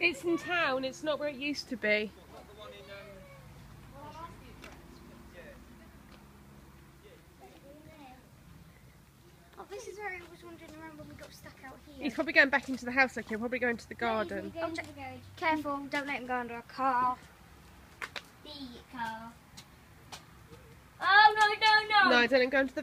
It's in town, it's not where it used to be. Oh, this is where I was wandering around when we got stuck out here. He's probably going back into the house, okay, probably going to the garden. Yeah, Oh, check- Careful, don't let him go under a car. The car. Oh no, no, no! No, don't let him go into the